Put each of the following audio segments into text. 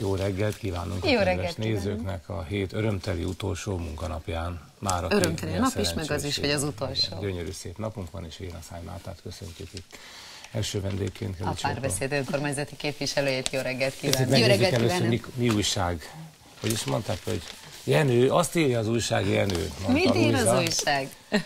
Jó reggelt kívánunk Jó a reggelt nézőknek a hét örömteli utolsó munkanapján. Már a Örömteli nap is, meg az is, hogy az utolsó. Igen, gyönyörű szép napunk van, és Vénaszány Mártát köszöntjük itt. Első vendégként. A párbeszéd önkormányzati képviselőjét jó reggelt kívánok. Jó reggelt először mi, mi újság? Hogy is mondták, hogy Jenő, azt írja az újság Jenő. Mit ír az újság?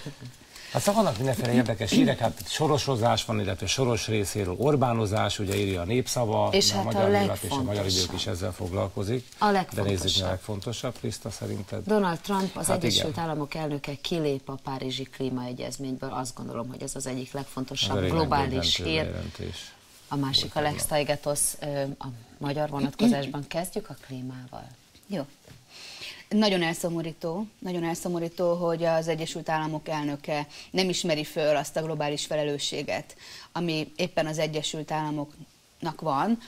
Hát szóval vannak mindenféle érdekes hírek, hát sorosozás van, illetve soros részéről Orbánozás, ugye írja a népszava, és a hát magyar a élet és a magyar idők is ezzel foglalkozik. A legfontosabb. De nézzük, mi a legfontosabb, Kriszta, szerinted? Donald Trump, az hát Egyesült igen. Államok elnöke kilép a Párizsi Klímaegyezményből. Azt gondolom, hogy ez az egyik legfontosabb Ez globális hír. Bejelentés. A másik a Lex a magyar vonatkozásban. Kezdjük a klímával. Jó. Nagyon elszomorító, nagyon elszomorító, hogy az Egyesült Államok elnöke nem ismeri föl azt a globális felelősséget, ami éppen az Egyesült Államoknak van.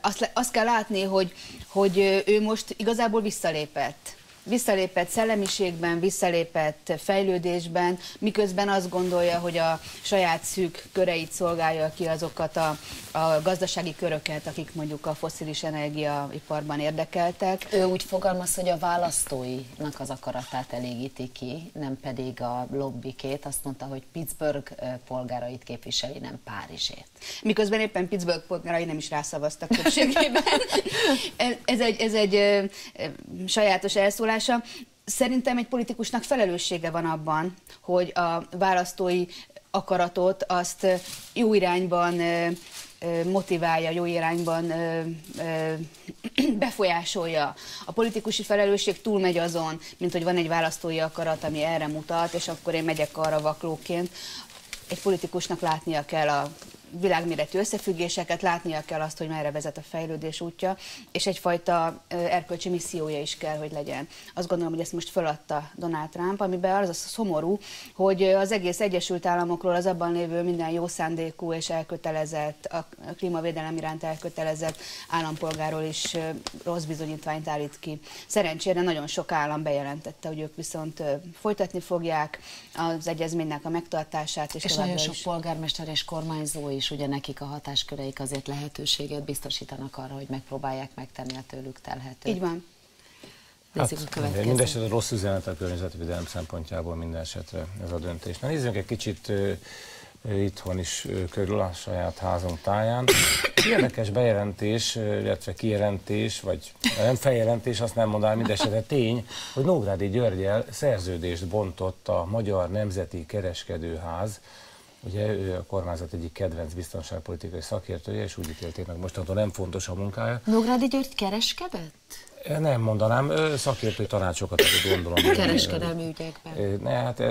Azt, azt kell látni, hogy, hogy ő most igazából visszalépett visszalépett szellemiségben, visszalépett fejlődésben, miközben azt gondolja, hogy a saját szűk köreit szolgálja ki azokat a, a gazdasági köröket, akik mondjuk a foszilis energiaiparban érdekeltek. Ő úgy fogalmaz, hogy a választóinak az akaratát elégíti ki, nem pedig a lobbikét. Azt mondta, hogy Pittsburgh polgárait képviseli, nem Párizsét. Miközben éppen Pittsburgh polgárai nem is rászavaztak többségében. ez egy, ez egy sajátos elszólás megszólalása. Szerintem egy politikusnak felelőssége van abban, hogy a választói akaratot azt jó irányban motiválja, jó irányban befolyásolja. A politikusi felelősség túlmegy azon, mint hogy van egy választói akarat, ami erre mutat, és akkor én megyek arra vaklóként. Egy politikusnak látnia kell a világméretű összefüggéseket, látnia kell azt, hogy merre vezet a fejlődés útja, és egyfajta erkölcsi missziója is kell, hogy legyen. Azt gondolom, hogy ezt most föladta Donald Trump, amiben az a szomorú, hogy az egész Egyesült Államokról az abban lévő minden jó szándékú és elkötelezett, a klímavédelem iránt elkötelezett állampolgáról is rossz bizonyítványt állít ki. Szerencsére nagyon sok állam bejelentette, hogy ők viszont folytatni fogják az egyezménynek a megtartását. És, és nagyon sok polgármester és kormányzó is, ugye nekik a hatásköreik azért lehetőséget biztosítanak arra, hogy megpróbálják megtenni a tőlük telhetőt. Így van. Hát, Mindenesetre rossz üzenet a környezetvédelem szempontjából minden esetre ez a döntés. Na nézzünk egy kicsit uh, itthon is uh, körül a saját házunk táján. Érdekes bejelentés, illetve kijelentés, vagy nem feljelentés, azt nem mondanám, mindesetre tény, hogy Nógrádi Györgyel szerződést bontott a Magyar Nemzeti Kereskedőház, Ugye ő a kormányzat egyik kedvenc biztonságpolitikai szakértője, és úgy ítélték meg mostantól nem fontos a munkája. Nógrádi György kereskedett? Nem mondanám, szakértői tanácsokat adott gondolom. Kereskedelmi ügyekben. Ne, hát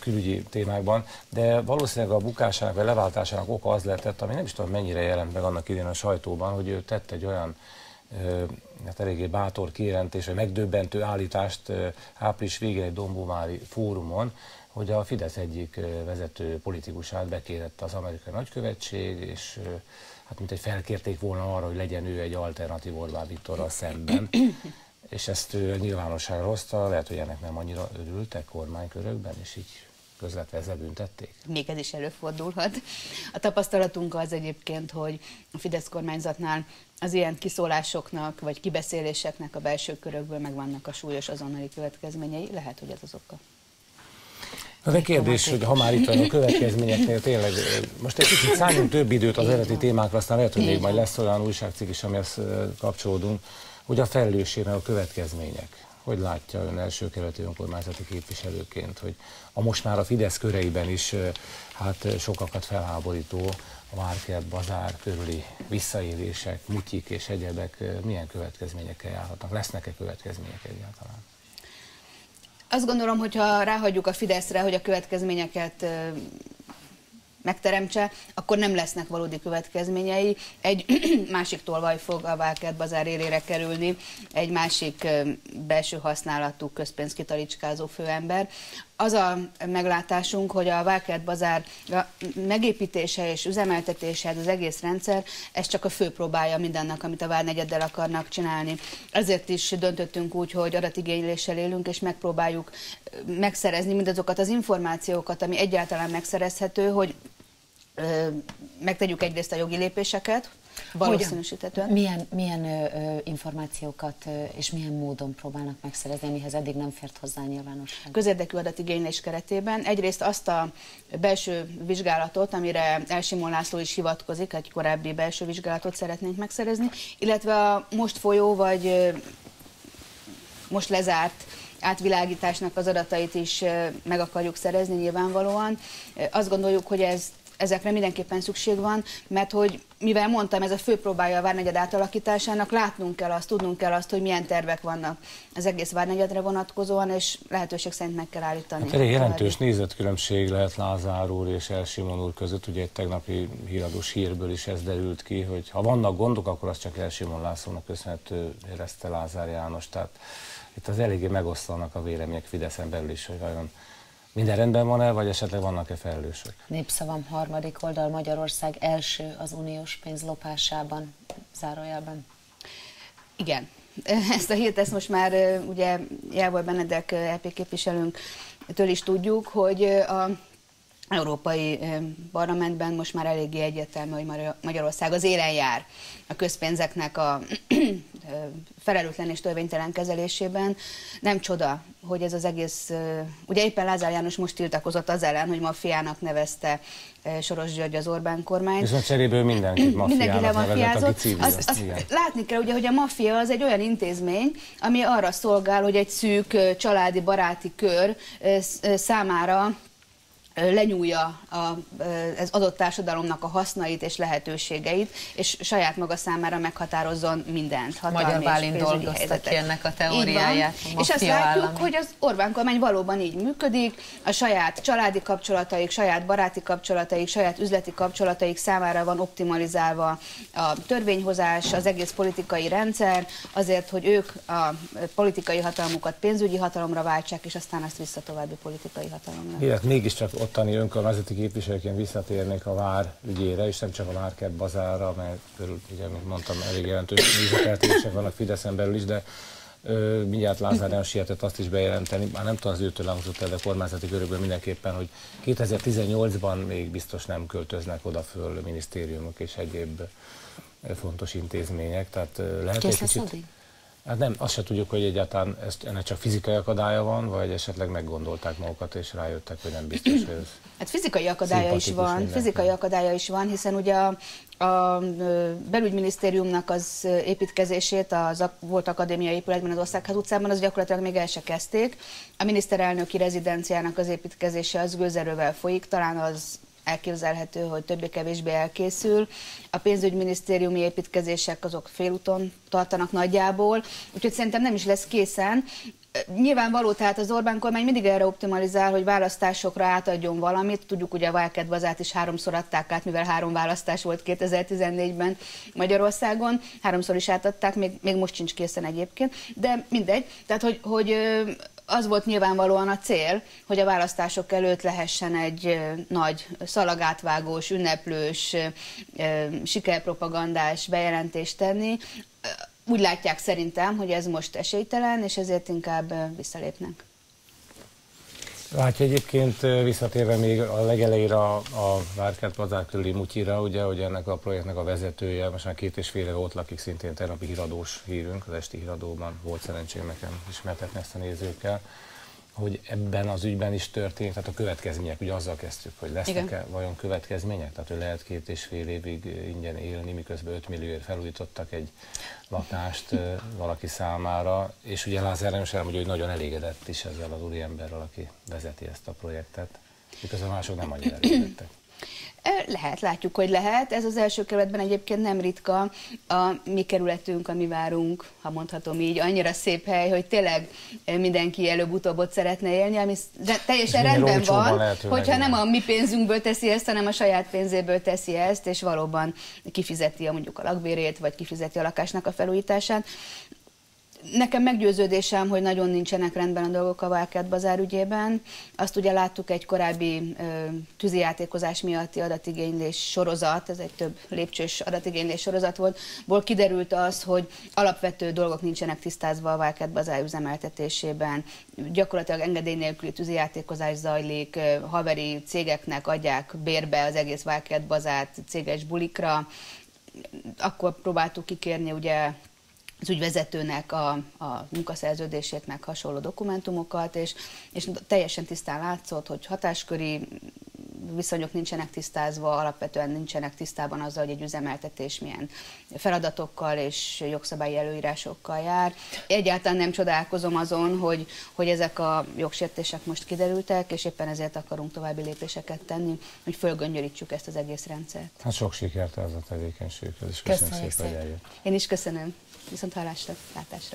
külügyi témákban, de valószínűleg a bukásának vagy leváltásának oka az lehetett, ami nem is tudom mennyire jelent meg annak idén a sajtóban, hogy ő tett egy olyan hát eléggé bátor kijelentés, vagy megdöbbentő állítást április végén egy Dombomári fórumon, hogy a Fidesz egyik vezető politikusát bekérett az amerikai nagykövetség, és hát mint egy felkérték volna arra, hogy legyen ő egy alternatív Orbán Viktorral szemben, és ezt ő nyilvánosságra hozta, lehet, hogy ennek nem annyira örültek kormánykörökben, és így közvetve ezzel büntették? Még ez is előfordulhat. A tapasztalatunk az egyébként, hogy a Fidesz kormányzatnál az ilyen kiszólásoknak vagy kibeszéléseknek a belső körökből megvannak a súlyos azonnali következményei. Lehet, hogy ez az oka. Na de kérdés, hogy ha már itt van a következményeknél, tényleg most egy kicsit szálljunk több időt az eredeti témákra, aztán lehet, hogy még majd lesz olyan újságcikk is, amihez kapcsolódunk, hogy a felelősségnek a következmények. Hogy látja ön első kerületi önkormányzati képviselőként, hogy a most már a Fidesz köreiben is hát sokakat felháborító a Márkert bazár körüli visszaélések, mutyik és egyebek milyen következményekkel járhatnak? Lesznek-e következmények egyáltalán? Azt gondolom, hogy ha ráhagyjuk a Fideszre, hogy a következményeket megteremtse, akkor nem lesznek valódi következményei. Egy másik tolvaj fog a Válkert bazár élére kerülni, egy másik belső használatú közpénzkitalicskázó főember. Az a meglátásunk, hogy a Válkert bazár megépítése és üzemeltetése, az egész rendszer, ez csak a fő próbája mindennek, amit a Várnegyeddel akarnak csinálni. Ezért is döntöttünk úgy, hogy adatigényléssel élünk, és megpróbáljuk megszerezni mindazokat az információkat, ami egyáltalán megszerezhető, hogy megtegyük egyrészt a jogi lépéseket, valószínűsítetően. Milyen, milyen ö, információkat ö, és milyen módon próbálnak megszerezni, amihez eddig nem fért hozzá nyilvánosság? közérdekű adatigénylés keretében. Egyrészt azt a belső vizsgálatot, amire Elsimon László is hivatkozik, egy korábbi belső vizsgálatot szeretnénk megszerezni, illetve a most folyó vagy most lezárt átvilágításnak az adatait is meg akarjuk szerezni nyilvánvalóan. Azt gondoljuk, hogy ez ezekre mindenképpen szükség van, mert hogy mivel mondtam, ez a fő próbája a Várnegyed átalakításának, látnunk kell azt, tudnunk kell azt, hogy milyen tervek vannak az egész Várnegyedre vonatkozóan, és lehetőség szerint meg kell állítani. Hát elég jelentős nézetkülönbség lehet Lázár úr és Elsimon úr között. Ugye egy tegnapi híradós hírből is ez derült ki, hogy ha vannak gondok, akkor az csak Elsimon Lászlónak köszönhető, érezte Lázár János. Tehát itt az eléggé megosztanak a vélemények Fideszen belül is, hogy vajon minden rendben van-e, vagy esetleg vannak-e felelősök. Népszavam harmadik oldal Magyarország első az uniós pénz lopásában, zárójelben. Igen. Ezt a hírt, ezt most már ugye Jávor Benedek EP képviselőnk től is tudjuk, hogy a Európai Parlamentben most már eléggé egyértelmű, hogy Magyar- Magyarország az élen jár a közpénzeknek a felelőtlen és törvénytelen kezelésében. Nem csoda, hogy ez az egész, ugye éppen Lázár János most tiltakozott az ellen, hogy maffiának nevezte Soros György az Orbán kormányt. Viszont cseréből mindenkit Mindenki maffiának nevezett. Azt, azt látni kell, ugye, hogy a maffia az egy olyan intézmény, ami arra szolgál, hogy egy szűk családi, baráti kör számára lenyúlja az adott társadalomnak a hasznait és lehetőségeit, és saját maga számára meghatározzon mindent. Magyar Bálint dolgozta ki ennek a teóriáját, a És azt látjuk, állami. hogy az Orbán kormány valóban így működik, a saját családi kapcsolataik, saját baráti kapcsolataik, saját üzleti kapcsolataik számára van optimalizálva a törvényhozás, az egész politikai rendszer, azért, hogy ők a politikai hatalmukat pénzügyi hatalomra váltsák, és aztán azt vissza további politikai hatalomra. Illetve mégiscsak ottani önkormányzati képviselőként visszatérnék a Vár ügyére, és nem csak a Várkert bazára, mert körül, ugye, mint mondtam, elég jelentős nézeteltérések vannak Fideszen belül is, de ö, mindjárt Lázár János sietett azt is bejelenteni, már nem tudom az őtől hangzott el, de kormányzati körökből mindenképpen, hogy 2018-ban még biztos nem költöznek oda föl minisztériumok és egyéb fontos intézmények, tehát lehet egy Kész lesz kicsit... addig? Hát nem, azt se tudjuk, hogy egyáltalán ezt, ennek csak fizikai akadálya van, vagy esetleg meggondolták magukat, és rájöttek, hogy nem biztos, hogy ez... Hát fizikai akadálya is van, mindenkinek. fizikai akadálya is van, hiszen ugye a, a belügyminisztériumnak az építkezését az volt akadémiai épületben az Országház utcában, az gyakorlatilag még el se kezdték. A miniszterelnöki rezidenciának az építkezése az gőzerővel folyik, talán az elképzelhető, hogy többé-kevésbé elkészül. A pénzügyminisztériumi építkezések azok félúton tartanak nagyjából, úgyhogy szerintem nem is lesz készen. Nyilvánvaló, tehát az Orbán kormány mindig erre optimalizál, hogy választásokra átadjon valamit. Tudjuk, ugye a Válket bazát is háromszor adták át, mivel három választás volt 2014-ben Magyarországon. Háromszor is átadták, még, még most sincs készen egyébként. De mindegy. Tehát, hogy, hogy az volt nyilvánvalóan a cél, hogy a választások előtt lehessen egy nagy szalagátvágós, ünneplős, sikerpropagandás bejelentést tenni. Úgy látják szerintem, hogy ez most esélytelen, és ezért inkább visszalépnek. Látja egyébként visszatérve még a legelejére a, a Várkert bazár körüli Mutyira, ugye, hogy ennek a projektnek a vezetője, most már két és fél éve ott lakik, szintén tegnapi híradós hírünk, az esti híradóban volt szerencsém nekem ismertetni ezt a nézőkkel, hogy ebben az ügyben is történt, tehát a következmények, ugye azzal kezdtük, hogy lesznek-e vajon következmények, tehát hogy lehet két és fél évig ingyen élni, miközben 5 millióért felújítottak egy lakást valaki számára, és ugye Lázár János elmondja, hogy nagyon elégedett is ezzel az úriemberrel, aki vezeti ezt a projektet, miközben mások nem annyira elégedettek. Lehet, látjuk, hogy lehet. Ez az első kerületben egyébként nem ritka. A mi kerületünk, a mi várunk, ha mondhatom így, annyira szép hely, hogy tényleg mindenki előbb-utóbb ott szeretne élni, ami teljesen rendben van, hogyha nem a mi pénzünkből teszi ezt, hanem a saját pénzéből teszi ezt, és valóban kifizeti a mondjuk a lakbérét, vagy kifizeti a lakásnak a felújítását. Nekem meggyőződésem, hogy nagyon nincsenek rendben a dolgok a Wildcat Bazár ügyében. Azt ugye láttuk egy korábbi ö, tűzijátékozás miatti adatigénylés sorozat, ez egy több lépcsős adatigénylés sorozat volt, ból kiderült az, hogy alapvető dolgok nincsenek tisztázva a Wildcat Bazár üzemeltetésében. Gyakorlatilag engedély nélküli tűzijátékozás zajlik, haveri cégeknek adják bérbe az egész Wildcat Bazárt céges bulikra, akkor próbáltuk kikérni ugye az ügyvezetőnek a, a munkaszerződését, meg hasonló dokumentumokat, és, és teljesen tisztán látszott, hogy hatásköri viszonyok nincsenek tisztázva, alapvetően nincsenek tisztában azzal, hogy egy üzemeltetés milyen feladatokkal és jogszabályi előírásokkal jár. Egyáltalán nem csodálkozom azon, hogy, hogy ezek a jogsértések most kiderültek, és éppen ezért akarunk további lépéseket tenni, hogy fölgöngyörítsük ezt az egész rendszert. Hát sok sikert ez a tevékenységhez, és köszönöm, köszönöm szépen, hogy eljött. Én is köszönöm. Viszont hallásra, látásra.